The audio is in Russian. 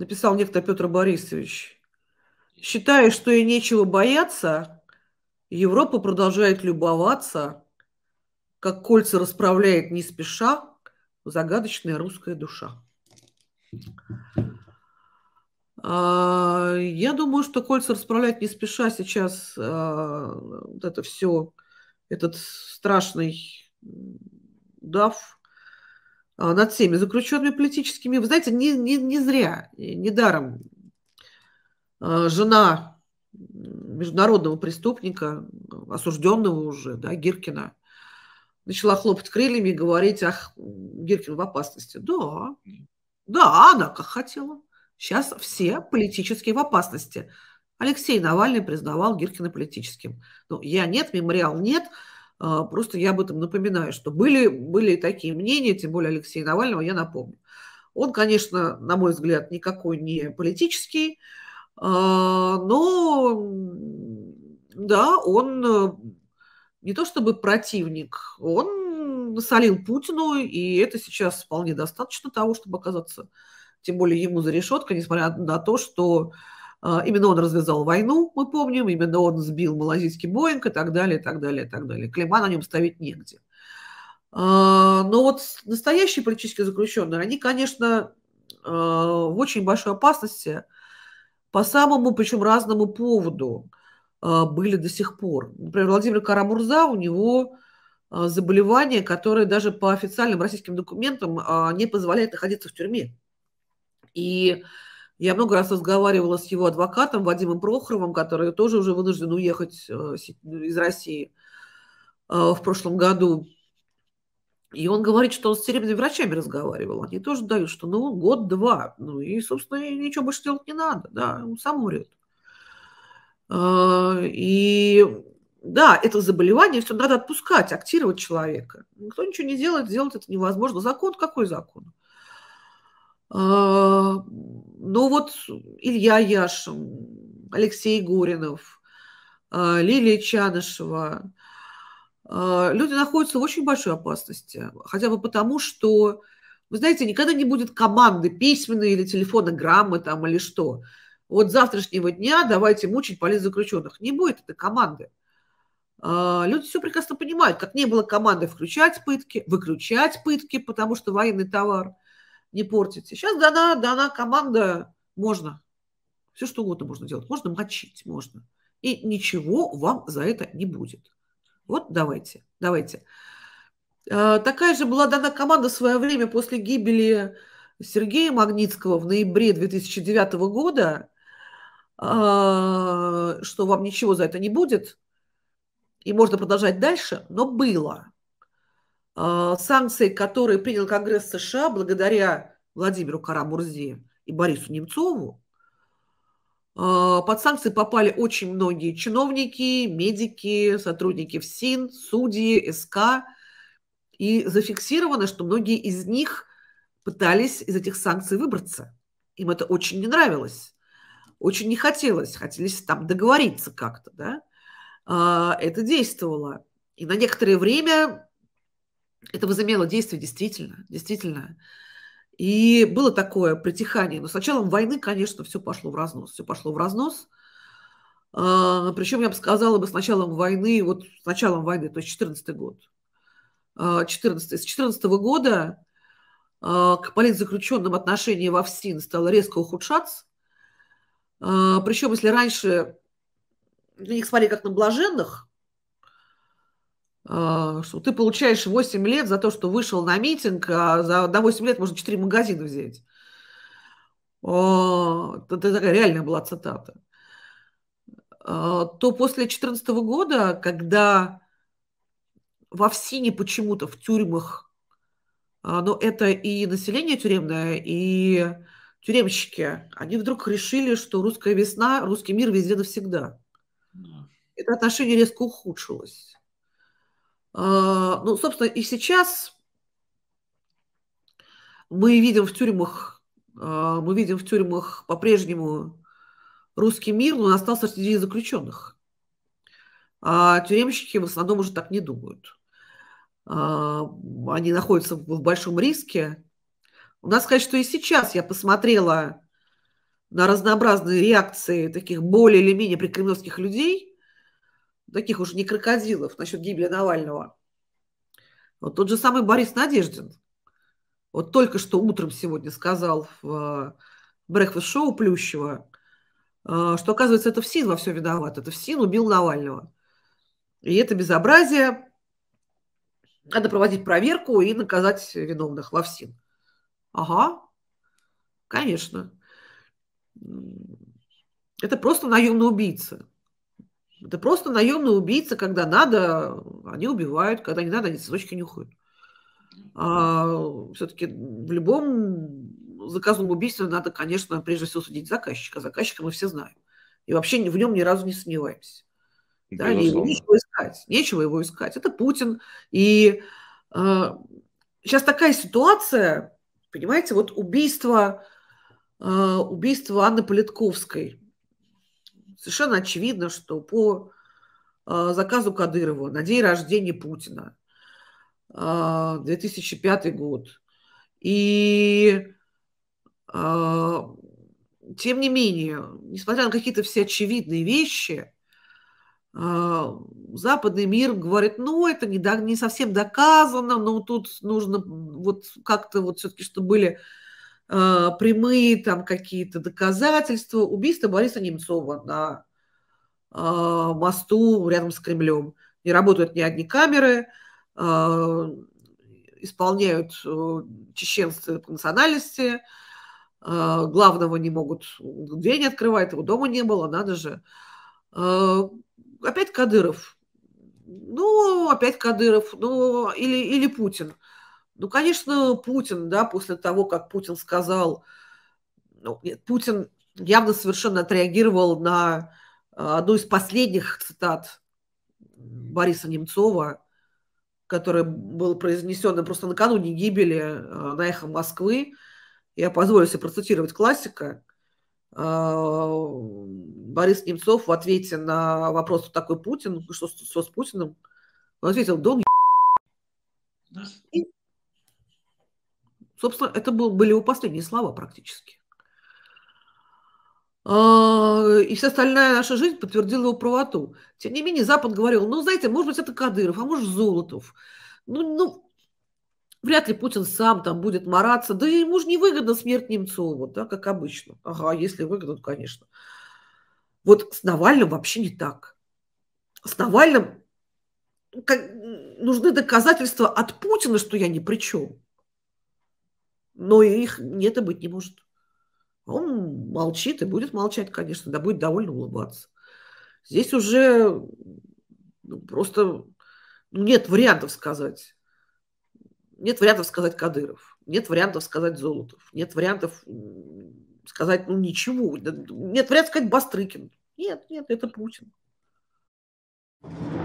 написал некто Петр Борисович. Считая, что и нечего бояться, Европа продолжает любоваться, как кольца расправляет не спеша загадочная русская душа. А, я думаю, что кольца расправлять не спеша сейчас а, вот это все, этот страшный дав над всеми заключенными политическими. Вы знаете, не, не, не зря, недаром жена международного преступника, осужденного уже, да, Гиркина, начала хлопать крыльями и говорить, ах, Гиркин в опасности. Да, да, она как хотела. Сейчас все политические в опасности. Алексей Навальный признавал Гиркина политическим. Ну, я нет, мемориал нет. А, просто я об этом напоминаю, что были, были такие мнения, тем более Алексея Навального, я напомню. Он, конечно, на мой взгляд, никакой не политический, а, но да, он э, не то чтобы противник, он насолил Путину, и это сейчас вполне достаточно того, чтобы оказаться тем более ему за решеткой, несмотря на то, что именно он развязал войну, мы помним, именно он сбил малазийский Боинг и так далее, и так далее, и так далее. Клейма на нем ставить негде. А, но вот настоящие политические заключенные, они, конечно, а, в очень большой опасности по самому, причем разному поводу были до сих пор. Например, Владимир Карамурза, у него заболевание, которое даже по официальным российским документам не позволяет находиться в тюрьме. И я много раз разговаривала с его адвокатом Вадимом Прохоровым, который тоже уже вынужден уехать э, из России э, в прошлом году. И он говорит, что он с тюремными врачами разговаривал. Они тоже дают, что ну год-два. Ну и, собственно, ничего больше делать не надо. Да, он сам умрет. Э, и да, это заболевание, все надо отпускать, актировать человека. Никто ничего не делает, сделать это невозможно. Закон какой закон? А, ну вот Илья Яшин, Алексей Горинов, а, Лилия Чанышева. А, люди находятся в очень большой опасности. Хотя бы потому, что, вы знаете, никогда не будет команды письменной или телефонограммы там или что. Вот завтрашнего дня давайте мучить политзаключенных. Не будет этой команды. Люди все прекрасно понимают, как не было команды включать пытки, выключать пытки, потому что военный товар – не портите. Сейчас дана, дана команда, можно. Все что угодно можно делать. Можно мочить, можно. И ничего вам за это не будет. Вот давайте, давайте. А, такая же была дана команда в свое время после гибели Сергея Магнитского в ноябре 2009 года, а, что вам ничего за это не будет, и можно продолжать дальше, но было. А, санкции, которые принял Конгресс США благодаря Владимиру Карамурзе и Борису Немцову, а, под санкции попали очень многие чиновники, медики, сотрудники ФСИН, судьи, СК. И зафиксировано, что многие из них пытались из этих санкций выбраться. Им это очень не нравилось, очень не хотелось, хотелось там договориться как-то, да. А, это действовало. И на некоторое время это возымело действие действительно, действительно. И было такое притихание. Но с началом войны, конечно, все пошло в разнос. Все пошло в разнос. А, причем, я бы сказала, бы с началом войны, вот с началом войны, то есть 14 год. 14, а, с 14 года а, к политзаключенным отношение во ФСИН стало резко ухудшаться. Причем, если раньше на них смотрели как на блаженных, что ты получаешь 8 лет за то, что вышел на митинг, а за, до 8 лет можно 4 магазина взять. О, это такая реальная была цитата. А, то после 2014 года, когда во ВСИНе почему-то в тюрьмах, но это и население тюремное, и тюремщики, они вдруг решили, что русская весна, русский мир везде навсегда. Это отношение резко ухудшилось. А, ну, собственно, и сейчас мы видим в тюрьмах, а, мы видим в тюрьмах по-прежнему русский мир, но он остался среди заключенных. А тюремщики в основном уже так не думают. А, они находятся в большом риске. У нас сказать, что и сейчас я посмотрела на разнообразные реакции таких более или менее прикремлевских людей, таких уже не крокодилов насчет гибели Навального. Вот тот же самый Борис Надеждин, вот только что утром сегодня сказал в брекфест-шоу Плющева, э, что, оказывается, это ФСИН во все виноват. Это ФСИН убил Навального. И это безобразие. Надо проводить проверку и наказать виновных во ФСИН. Ага, конечно. Это просто наемный убийца. Это просто наемный убийца, когда надо, они убивают, когда не надо, они цветочки нюхают. А, все-таки в любом заказном убийстве надо, конечно, прежде всего судить заказчика. Заказчика мы все знаем. И вообще в нем ни разу не сомневаемся. Да, нечего искать. Нечего его искать. Это Путин. И э, сейчас такая ситуация, понимаете, вот убийство, э, убийство Анны Политковской. Совершенно очевидно, что по э, заказу Кадырова на день рождения Путина 2005 а, год. И а, тем не менее, несмотря на какие-то все очевидные вещи, а, западный мир говорит, ну, это не, не совсем доказано, но тут нужно вот как-то вот все-таки, чтобы были прямые там какие-то доказательства убийства Бориса Немцова на мосту рядом с Кремлем. Не работают ни одни камеры, а, исполняют э, чеченцы по национальности, а, главного не могут, дверь не открывает, его дома не было, надо же. А, опять Кадыров. Ну, опять Кадыров, ну, или, или Путин. Ну, конечно, Путин, да, после того, как Путин сказал, ну, нет, Путин явно совершенно отреагировал на одну из последних цитат Бориса Немцова, которое было произнесено просто накануне гибели э, на «Эхо Москвы». Я позволю себе процитировать классика. Э, Борис Немцов в ответе на вопрос, кто такой Путин, что, что с Путиным, он ответил, да он собственно, это был, были его последние слова практически. А, и вся остальная наша жизнь подтвердила его правоту. Тем не менее, Запад говорил, ну, знаете, может быть, это Кадыров, а может, Золотов. Ну, ну, вряд ли Путин сам там будет мараться. Да ему же не выгодно смерть Немцова, да, как обычно. Ага, если выгодно, то, конечно. Вот с Навальным вообще не так. С Навальным как, нужны доказательства от Путина, что я ни при чем. Но их нет и быть не может. Он молчит и будет молчать, конечно, да будет довольно улыбаться. Здесь уже ну, просто нет вариантов сказать. Нет вариантов сказать Кадыров. Нет вариантов сказать Золотов. Нет вариантов сказать, ну, ничего. Нет вариантов сказать Бастрыкин. Нет, нет, это Путин. thank you